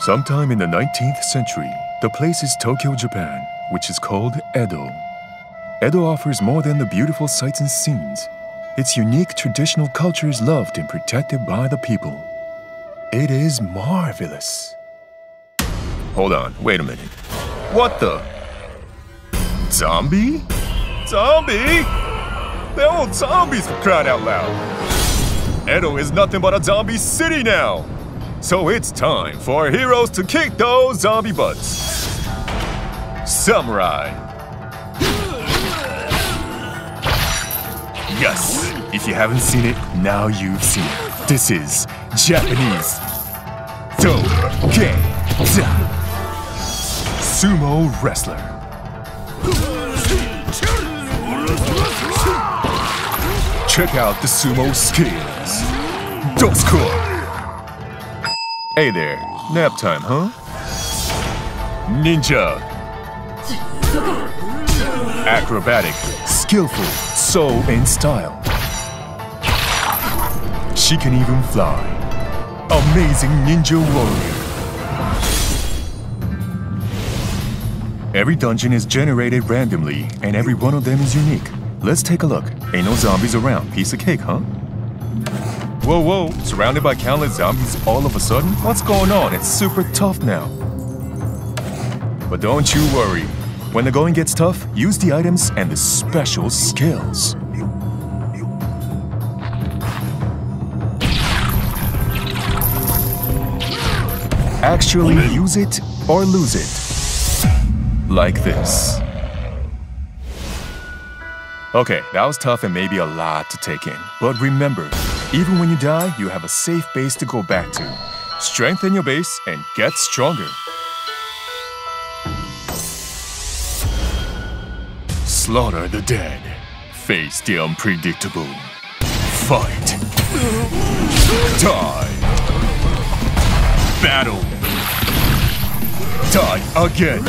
Sometime in the 19th century, the place is Tokyo, Japan, which is called Edo. Edo offers more than the beautiful sights and scenes. Its unique traditional culture is loved and protected by the people. It is marvelous. Hold on, wait a minute. What the? Zombie? Zombie? They're all zombies for crying out loud. Edo is nothing but a zombie city now. So it's time for our heroes to kick those zombie butts. Samurai. Yes, if you haven't seen it, now you've seen it. This is Japanese Dogen Sumo Wrestler. Check out the sumo skills. Dosuko. Hey there, nap time, huh? Ninja. Acrobatic, skillful, so in style. She can even fly. Amazing ninja warrior. Every dungeon is generated randomly, and every one of them is unique. Let's take a look. Ain't no zombies around. Piece of cake, huh? Whoa, whoa, surrounded by countless zombies all of a sudden? What's going on? It's super tough now. But don't you worry. When the going gets tough, use the items and the special skills. Actually use it or lose it. Like this. Okay, that was tough and maybe a lot to take in. But remember, even when you die, you have a safe base to go back to. Strengthen your base and get stronger. Slaughter the dead. Face the unpredictable. Fight. Die. Battle. Die again.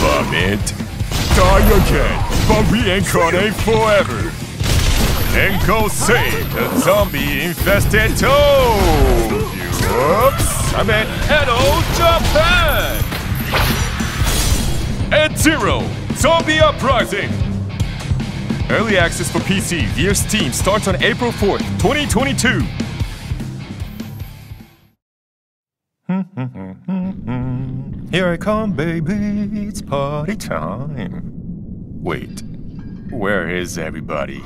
Vomit. Die again. But reincarnate forever. And go save the zombie-infested toad! Whoops! I meant Edo, Japan! Ed Zero, Zombie Uprising! Early access for PC via Steam starts on April 4th, 2022. Here I come, baby, it's party time. Wait, where is everybody?